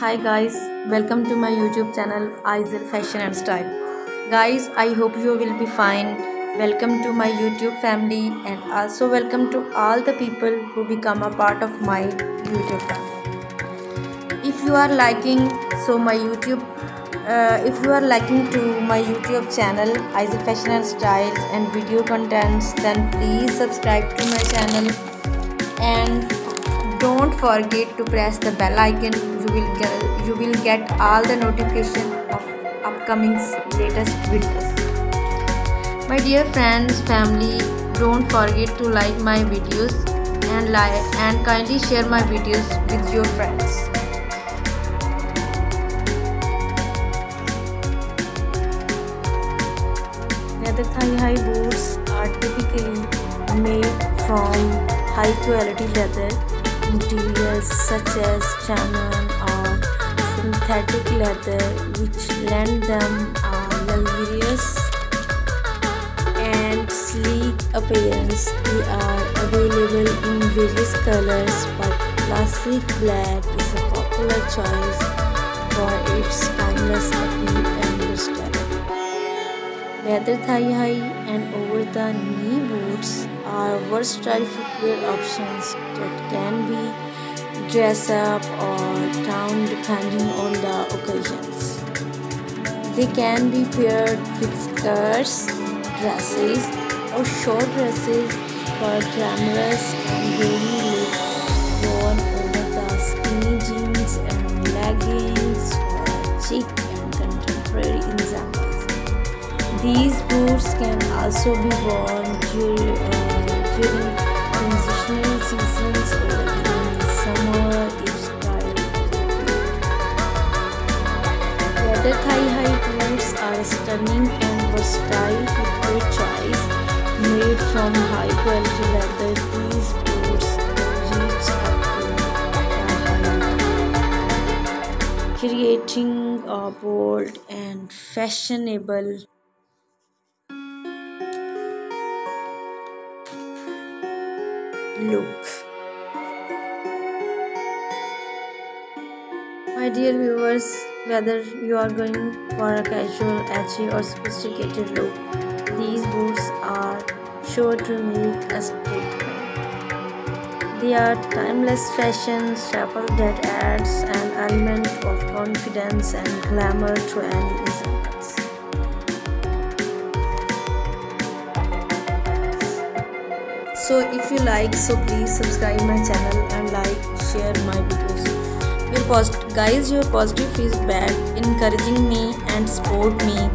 Hi guys, welcome to my YouTube channel Ayzal Fashion and Style. Guys, I hope you will be fine. Welcome to my YouTube family and also welcome to all the people who become a part of my YouTube family. If you are liking so my YouTube uh, if you are liking to my YouTube channel Ayzal Fashion and Style and video contents then please subscribe to my channel and don't forget to press the bell icon. You will get you will get all the notification of upcoming latest videos. My dear friends family don't forget to like my videos and like and kindly share my videos with your friends. Leather thigh high boots are typically made from high quality leather materials such as chamois or synthetic leather which lend them a luxurious and sleek appearance. They are available in various colors but classic black is a popular choice for its timeless appeal and versatility. Leather thigh-high and over-the-knee boots are versatile footwear options that can be dress up or down depending on the occasions. They can be paired with skirts, dresses, or short dresses for glamorous and rainy look worn over the skinny jeans and leggings for chic and contemporary ensembles. These boots can also be worn during, uh, during thigh-high boots are a stunning and versatile footwear choice made from high-quality leather. These boots reach up to creating a bold and fashionable look. My dear viewers, whether you are going for a casual, edgy, or sophisticated look, these boots are sure to make a statement. They are timeless fashion staple that adds an element of confidence and glamour to any resemblance. So if you like, so please subscribe my channel and like, share my videos. Your post guys, your positive feedback encouraging me and support me.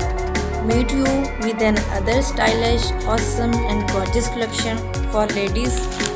Meet you with another stylish, awesome and gorgeous collection for ladies